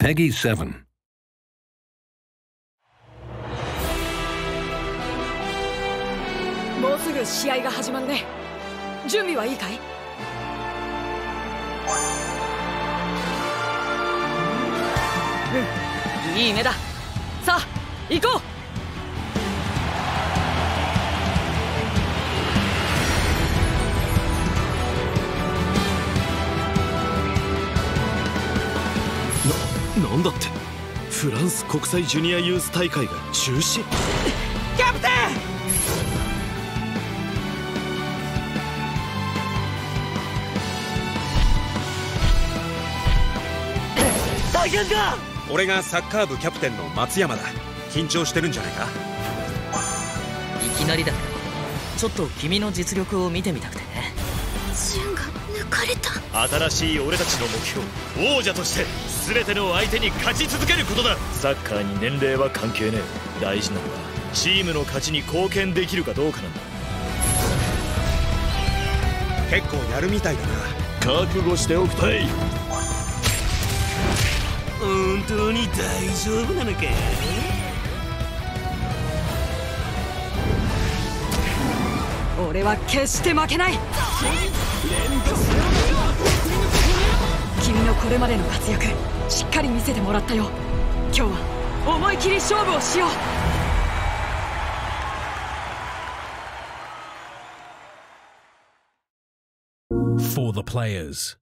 Peggy 7. もうすぐ試合が始まるね。準備はいいかい？うん。いい目だ。さあ行こう。な、なんだって。フランス国際ジュニアユース大会が中止。キャプテン！大変か俺がサッカー部キャプテンの松山だ。緊張してるんじゃないか？いきなりだけどちょっと君の実力を見てみたくてね純が抜かれた。新しい俺たちの目標王者として全ての相手に勝ち続けることだ。サッカーに年齢は関係ねえ。大事なのはチームの勝ちに貢献できるかどうかなんだ。結構やるみたいだな。覚悟しておくたい。本当に大丈夫なのか？俺は決して負けない君のこれまでの活躍しっかり見せてもらったよ今日は思い切り勝負をしよう For the players.